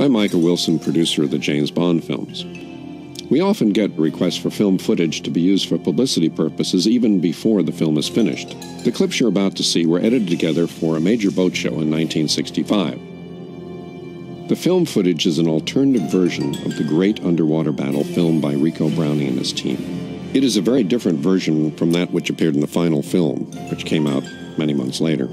I'm Michael Wilson, producer of the James Bond films. We often get requests for film footage to be used for publicity purposes even before the film is finished. The clips you're about to see were edited together for a major boat show in 1965. The film footage is an alternative version of the great underwater battle filmed by Ricou Browning and his team. It is a very different version from that which appeared in the final film, which came out many months later.